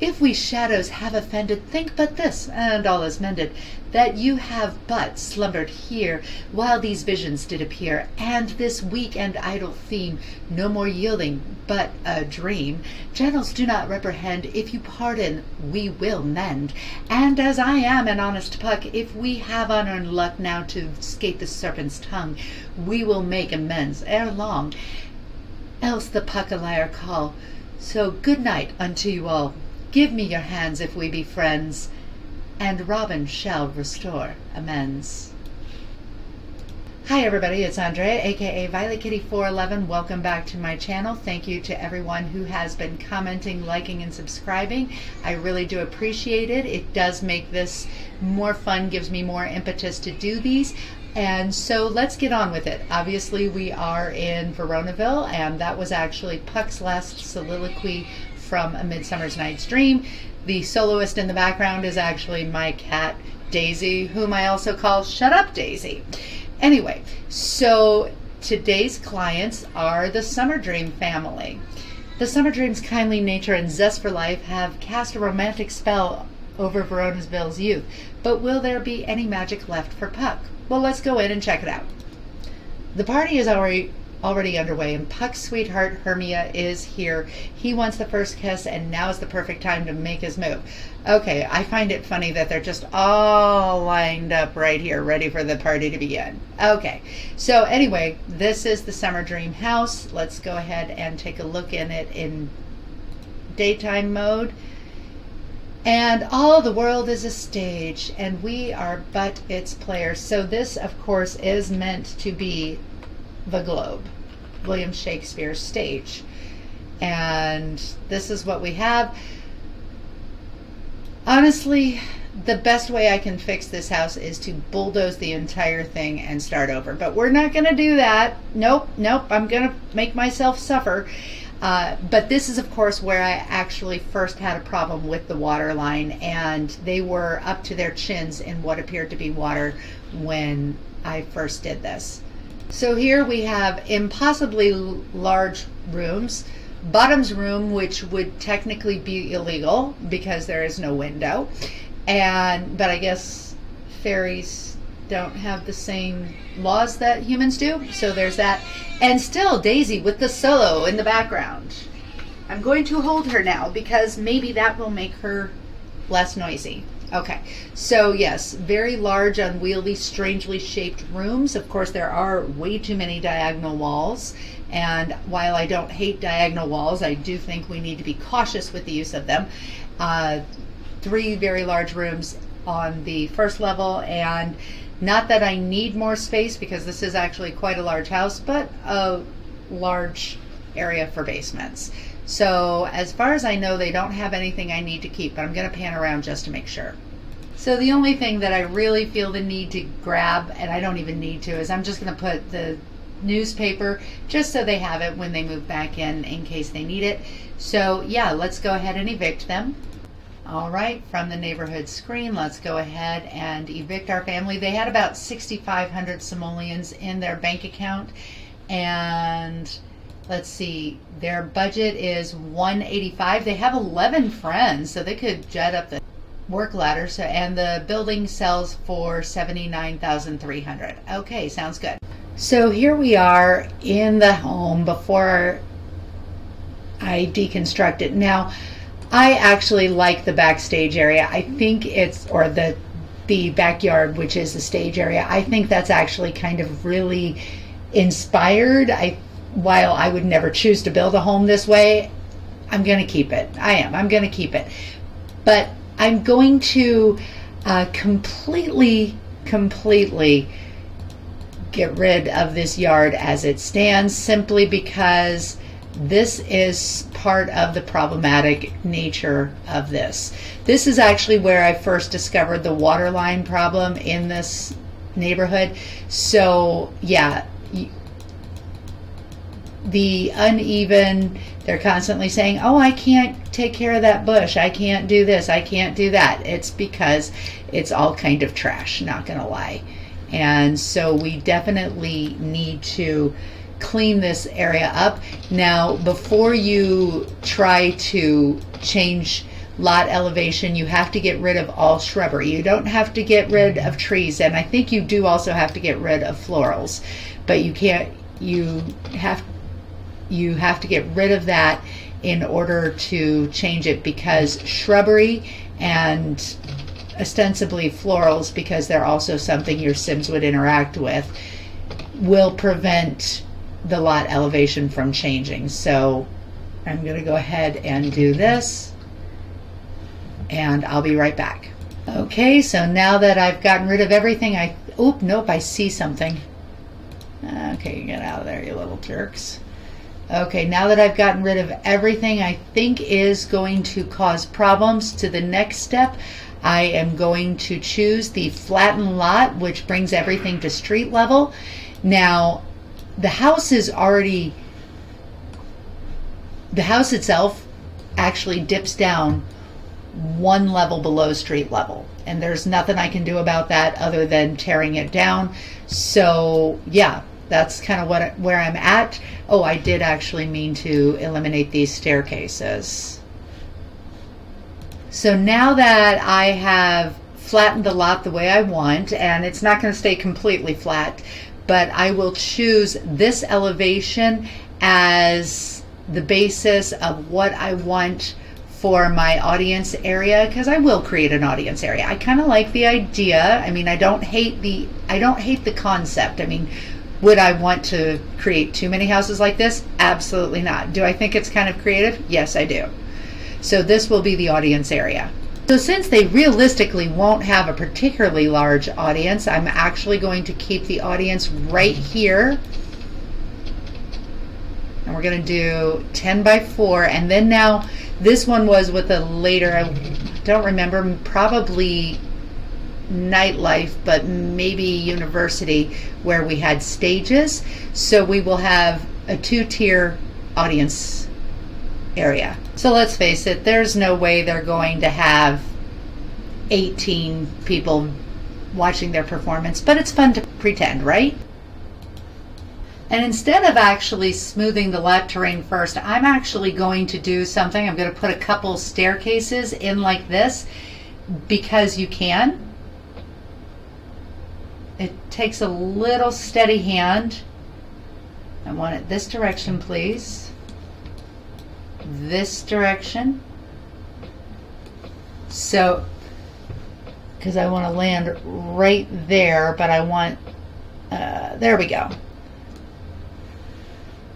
If we shadows have offended, think but this, and all is mended, that you have but slumbered here while these visions did appear, and this weak and idle theme no more yielding but a dream. Gentles, do not reprehend. If you pardon, we will mend. And as I am an honest puck, if we have unearned luck now to skate the serpent's tongue, we will make amends ere long. Else the puck a liar call. So good night unto you all. Give me your hands if we be friends, and Robin shall restore amends. Hi everybody, it's Andrea, aka Violet Kitty 411. Welcome back to my channel. Thank you to everyone who has been commenting, liking, and subscribing. I really do appreciate it. It does make this more fun, gives me more impetus to do these. And so let's get on with it. Obviously, we are in Veronaville, and that was actually Puck's last soliloquy from A Midsummer's Night's Dream. The soloist in the background is actually my cat, Daisy, whom I also call Shut Up Daisy. Anyway, so today's clients are the Summerdream family. The Summerdream's kindly nature and zest for life have cast a romantic spell over Veronaville's youth, but will there be any magic left for Puck? Well, let's go in and check it out. The party is already already underway, and Puck's sweetheart Hermia is here. He wants the first kiss, and now is the perfect time to make his move. Okay, I find it funny that they're just all lined up right here, ready for the party to begin. Okay, so anyway, this is the Summerdream house. Let's go ahead and take a look in it in daytime mode. And all the world is a stage, and we are but its players. So this, of course, is meant to be the Globe, William Shakespeare's stage. And this is what we have. Honestly, the best way I can fix this house is to bulldoze the entire thing and start over. But we're not going to do that. Nope, nope. I'm going to make myself suffer. Uh, but this is, of course, where I actually first had a problem with the water line, and they were up to their chins in what appeared to be water when I first did this. So here we have impossibly large rooms. Bottom's room, which would technically be illegal because there is no window. And, but I guess fairies don't have the same laws that humans do. So there's that. And still Daisy with the solo in the background. I'm going to hold her now because maybe that will make her less noisy. Okay, so yes, very large, unwieldy, strangely shaped rooms. Of course, there are way too many diagonal walls. And while I don't hate diagonal walls, I do think we need to be cautious with the use of them. Uh, three very large rooms on the first level and not that I need more space because this is actually quite a large house, but a large area for basements. So as far as I know, they don't have anything I need to keep, but I'm going to pan around just to make sure. So the only thing that I really feel the need to grab, and I don't even need to, is I'm just going to put the newspaper just so they have it when they move back in in case they need it. So yeah, let's go ahead and evict them. All right, from the neighborhood screen, let's go ahead and evict our family. They had about 6,500 simoleons in their bank account, and let's see, their budget is 185. They have 11 friends, so they could jet up the work ladder. So, and the building sells for 79,300. Okay, sounds good. So here we are in the home before I deconstruct it. Now, I actually like the backstage area. I think it's, or the the backyard, which is the stage area. I think that's actually kind of really inspired. I, while I would never choose to build a home this way, I'm going to keep it. I am. I'm going to keep it. But I'm going to uh, completely, completely get rid of this yard as it stands simply because this is part of the problematic nature of this. This is actually where I first discovered the water line problem in this neighborhood. So yeah, the uneven, they're constantly saying, oh, I can't take care of that bush. I can't do this. I can't do that. It's because it's all kind of trash, not going to lie. And so we definitely need to clean this area up. Now, before you try to change lot elevation, you have to get rid of all shrubbery. You don't have to get rid of trees, and I think you do also have to get rid of florals, but you can't. You have you have to get rid of that in order to change it because shrubbery and ostensibly florals, because they're also something your Sims would interact with, will prevent the lot elevation from changing. So I'm going to go ahead and do this and I'll be right back. Okay, so now that I've gotten rid of everything, I, oop, nope, I see something. Okay, get out of there, you little jerks. Okay, now that I've gotten rid of everything I think is going to cause problems to the next step, I am going to choose the flatten lot, which brings everything to street level. Now, the house is already, the house itself actually dips down one level below street level. And there's nothing I can do about that other than tearing it down. So, yeah, that's kind of what where I'm at. Oh, I did actually mean to eliminate these staircases. So now that I have flattened the lot the way I want, and it's not going to stay completely flat, but I will choose this elevation as the basis of what I want for my audience area because I will create an audience area. I kind of like the idea. I mean, I don't hate the I don't hate the concept. I mean, would I want to create too many houses like this? Absolutely not. Do I think it's kind of creative? Yes, I do. So this will be the audience area. So since they realistically won't have a particularly large audience, I'm actually going to keep the audience right here and we're going to do 10 by 4 and then now this one was with a later I don't remember probably nightlife but maybe university where we had stages so we will have a two-tier audience area so let's face it there's no way they're going to have 18 people watching their performance but it's fun to pretend right and instead of actually smoothing the left terrain first, I'm actually going to do something. I'm going to put a couple staircases in like this because you can. It takes a little steady hand. I want it this direction, please. This direction. So, because I want to land right there, but I want, uh, there we go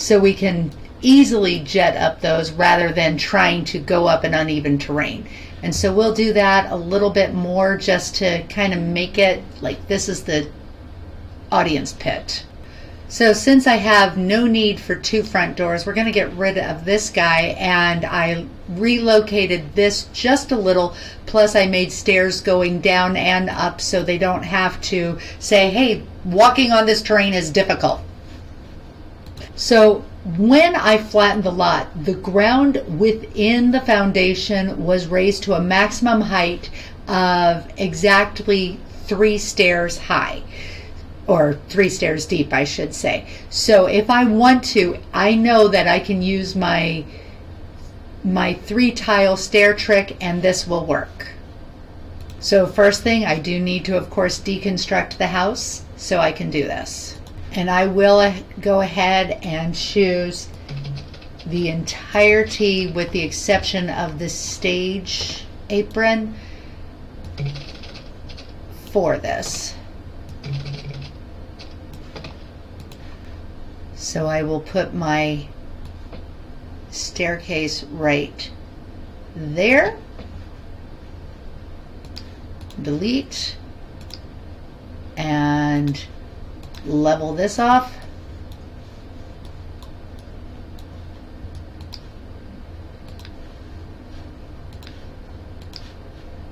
so we can easily jet up those rather than trying to go up an uneven terrain. And so we'll do that a little bit more just to kind of make it like this is the audience pit. So since I have no need for two front doors, we're going to get rid of this guy and I relocated this just a little. Plus I made stairs going down and up so they don't have to say, hey, walking on this terrain is difficult. So when I flattened the lot, the ground within the foundation was raised to a maximum height of exactly three stairs high or three stairs deep, I should say. So if I want to, I know that I can use my my three tile stair trick and this will work. So first thing, I do need to, of course, deconstruct the house so I can do this. And I will go ahead and choose the entirety with the exception of the stage apron for this. So I will put my staircase right there. Delete. And level this off.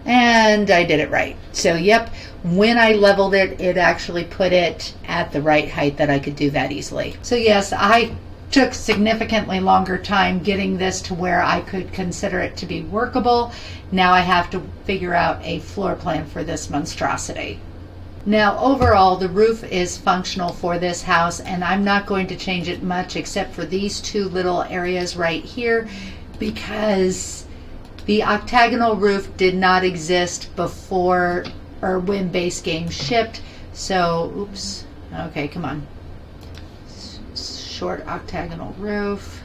And I did it right. So yep, when I leveled it, it actually put it at the right height that I could do that easily. So yes, I took significantly longer time getting this to where I could consider it to be workable. Now I have to figure out a floor plan for this monstrosity. Now overall the roof is functional for this house and I'm not going to change it much except for these two little areas right here because The octagonal roof did not exist before or when base game shipped. So, oops. Okay, come on. Short octagonal roof.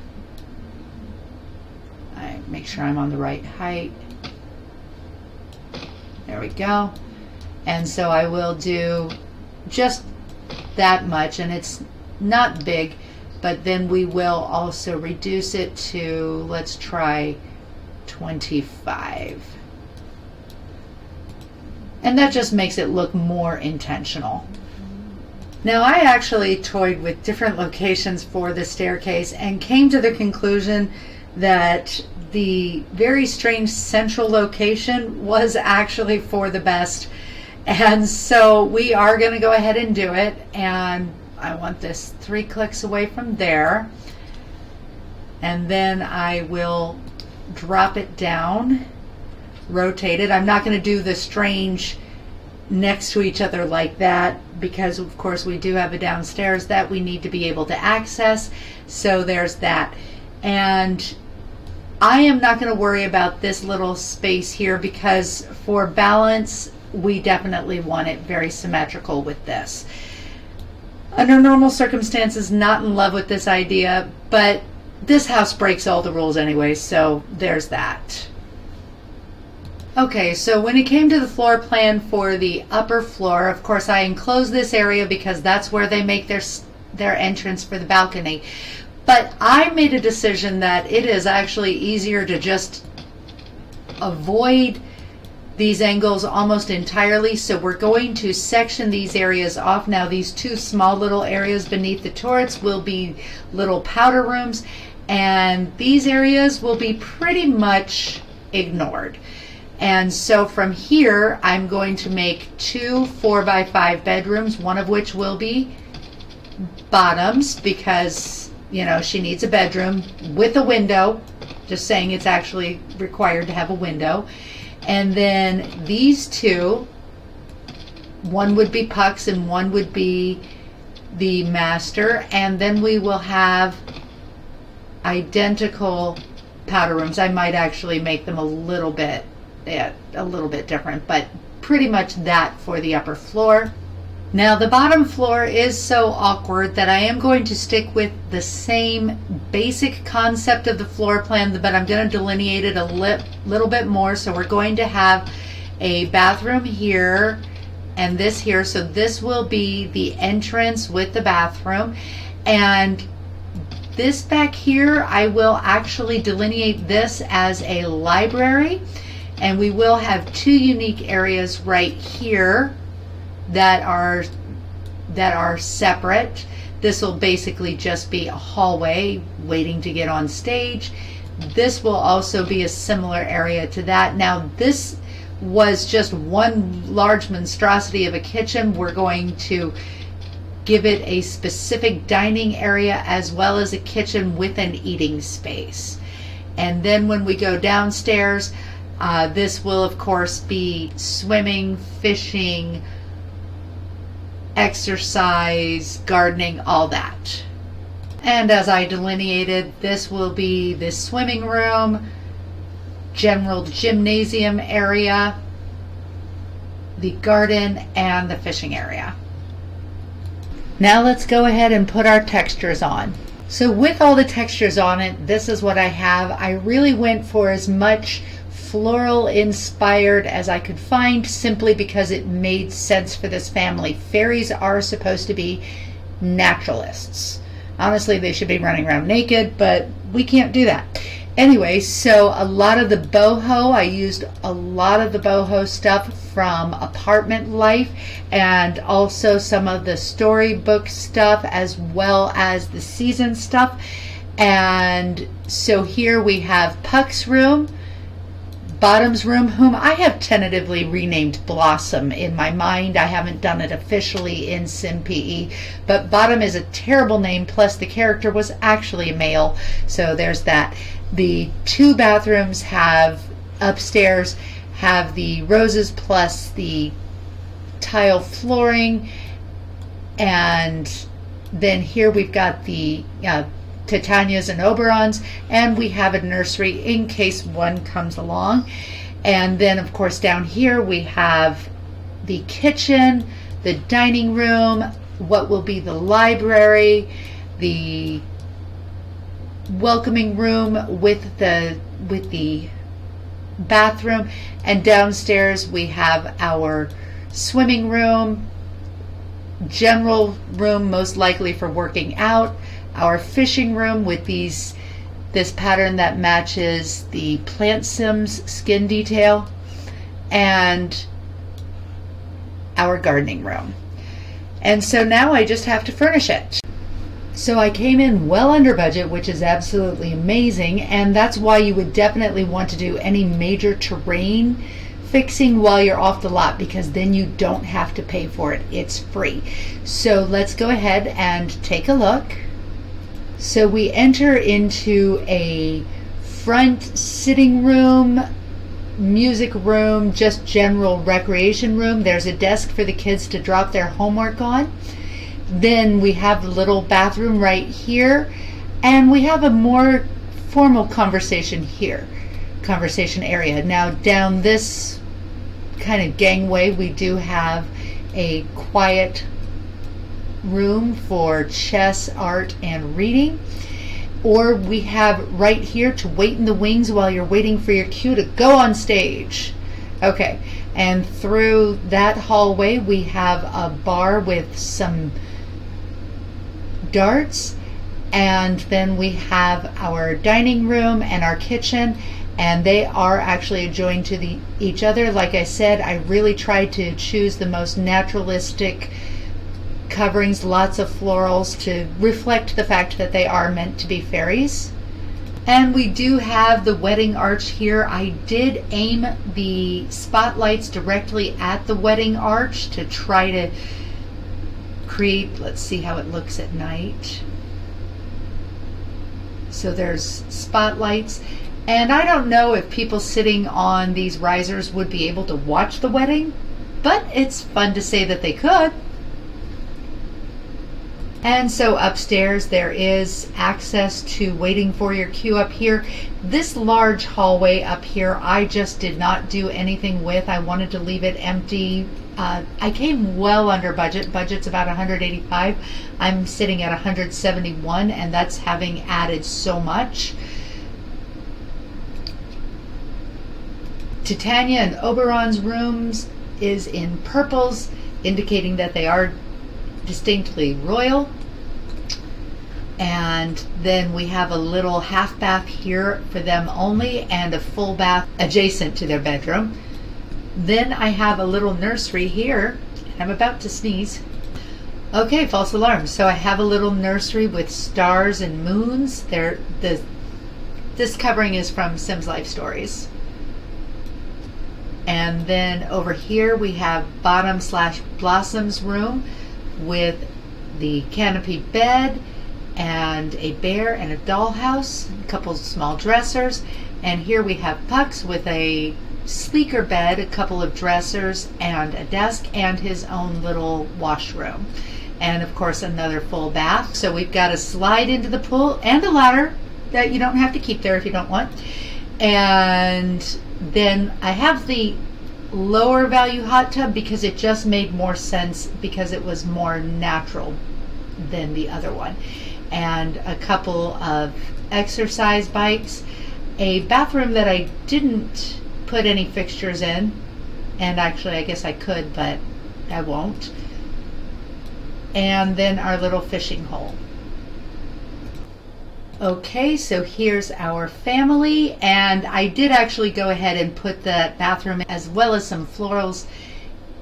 I make sure I'm on the right height. There we go. And so I will do just that much, and it's not big, but then we will also reduce it to, let's try 25. And that just makes it look more intentional. Now I actually toyed with different locations for the staircase and came to the conclusion that the very strange central location was actually for the best. And so we are going to go ahead and do it. And I want this three clicks away from there. And then I will drop it down, rotate it. I'm not going to do the strange next to each other like that because of course we do have a downstairs that we need to be able to access. So there's that. And I am not going to worry about this little space here because for balance, we definitely want it very symmetrical with this. Under normal circumstances, not in love with this idea, but this house breaks all the rules anyway, so there's that. Okay, so when it came to the floor plan for the upper floor, of course I enclosed this area because that's where they make their their entrance for the balcony. But I made a decision that it is actually easier to just avoid these angles almost entirely. So we're going to section these areas off. Now these two small little areas beneath the turrets will be little powder rooms and these areas will be pretty much ignored. And so from here, I'm going to make two four by five bedrooms, one of which will be bottoms because you know, she needs a bedroom with a window, just saying it's actually required to have a window. And then these two, one would be Puck's and one would be the master. And then we will have identical powder rooms. I might actually make them a little bit, yeah, a little bit different, but pretty much that for the upper floor. Now the bottom floor is so awkward that I am going to stick with the same basic concept of the floor plan, but I'm going to delineate it a li little bit more. So we're going to have a bathroom here and this here. So this will be the entrance with the bathroom. And this back here, I will actually delineate this as a library. And we will have two unique areas right here that are that are separate. This will basically just be a hallway waiting to get on stage. This will also be a similar area to that. Now this was just one large monstrosity of a kitchen. We're going to give it a specific dining area as well as a kitchen with an eating space. And then when we go downstairs, uh, this will of course be swimming, fishing, exercise, gardening, all that. And as I delineated, this will be the swimming room, general gymnasium area, the garden, and the fishing area. Now let's go ahead and put our textures on. So with all the textures on it, this is what I have. I really went for as much floral inspired as I could find simply because it made sense for this family. Fairies are supposed to be naturalists. Honestly, they should be running around naked, but we can't do that. Anyway, so a lot of the boho, I used a lot of the boho stuff from Apartment Life and also some of the storybook stuff as well as the season stuff. And so here we have Puck's room Bottom's room, whom I have tentatively renamed Blossom in my mind. I haven't done it officially in SimPE, but Bottom is a terrible name, plus the character was actually a male, so there's that. The two bathrooms have upstairs have the roses plus the tile flooring, and then here we've got the uh, Titania's and Oberon's, and we have a nursery in case one comes along. And then, of course, down here we have the kitchen, the dining room, what will be the library, the welcoming room with the with the bathroom and downstairs we have our swimming room general room most likely for working out our fishing room with these this pattern that matches the plant sims skin detail and our gardening room. And so now I just have to furnish it. So I came in well under budget, which is absolutely amazing, and that's why you would definitely want to do any major terrain fixing while you're off the lot because then you don't have to pay for it. It's free. So let's go ahead and take a look. So we enter into a front sitting room, music room, just general recreation room. There's a desk for the kids to drop their homework on. Then we have the little bathroom right here, and we have a more formal conversation here, conversation area. Now down this kind of gangway, we do have a quiet room for chess, art, and reading. Or we have right here to wait in the wings while you're waiting for your cue to go on stage. Okay, and through that hallway we have a bar with some darts and then we have our dining room and our kitchen and they are actually adjoined to the each other like i said i really tried to choose the most naturalistic coverings lots of florals to reflect the fact that they are meant to be fairies and we do have the wedding arch here. I did aim the spotlights directly at the wedding arch to try to create, let's see how it looks at night. So there's spotlights. And I don't know if people sitting on these risers would be able to watch the wedding, but it's fun to say that they could. And so upstairs there is access to waiting for your cue up here. This large hallway up here I just did not do anything with. I wanted to leave it empty. Uh, I came well under budget. Budget's about 185. I'm sitting at 171 and that's having added so much. Titania and Oberon's rooms is in purples, indicating that they are distinctly royal. And then we have a little half bath here for them only and a full bath adjacent to their bedroom. Then I have a little nursery here. I'm about to sneeze. Okay, false alarm. So I have a little nursery with stars and moons. There, the this covering is from Sims Life Stories. And then over here we have bottom slash blossoms room with the canopy bed and a bear and a dollhouse, a couple small dressers. And here we have Pucks with a sleeker bed, a couple of dressers, and a desk, and his own little washroom. And of course, another full bath. So we've got a slide into the pool and a ladder that you don't have to keep there if you don't want. And then I have the lower value hot tub because it just made more sense because it was more natural than the other one. And a couple of exercise bikes, a bathroom that I didn't put any fixtures in, and actually I guess I could, but I won't. And then our little fishing hole. Okay, so here's our family, and I did actually go ahead and put the bathroom as well as some florals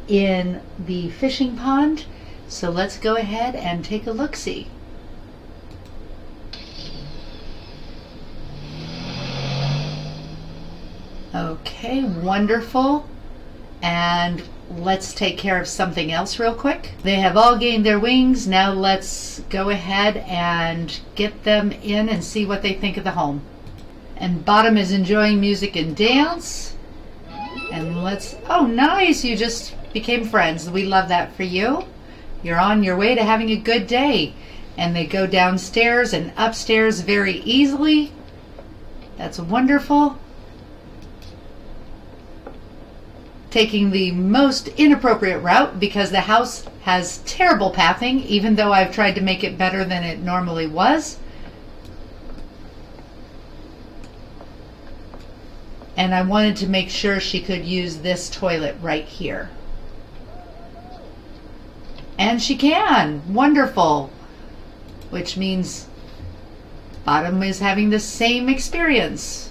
in the fishing pond. So let's go ahead and take a look-see. Okay, wonderful. And let's take care of something else real quick. They have all gained their wings. Now let's go ahead and get them in and see what they think of the home. And Bottom is enjoying music and dance. And let's, oh nice, you just became friends. We love that for you. You're on your way to having a good day. and they go downstairs and upstairs very easily. That's wonderful. Taking the most inappropriate route because the house has terrible pathing, even though I've tried to make it better than it normally was. And I wanted to make sure she could use this toilet right here. And she can. Wonderful. Which means Bottom is having the same experience.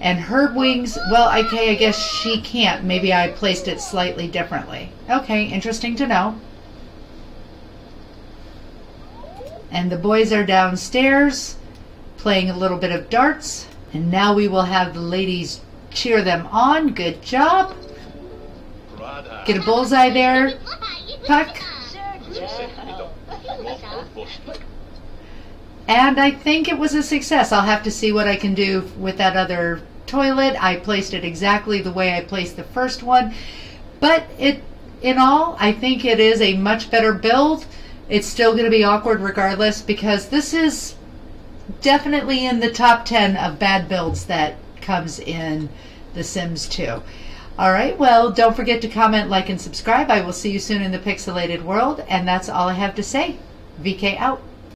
And her wings, well, okay, I guess she can't. Maybe I placed it slightly differently. Okay, interesting to know. And the boys are downstairs playing a little bit of darts. And now we will have the ladies cheer them on. Good job. Get a bullseye there, Puck. And I think it was a success. I'll have to see what I can do with that other toilet. I placed it exactly the way I placed the first one. But it in all, I think it is a much better build. It's still going to be awkward regardless because this is definitely in the top 10 of bad builds that comes in The Sims 2. All right, well, don't forget to comment, like, and subscribe. I will see you soon in the pixelated world, and that's all I have to say. VK out.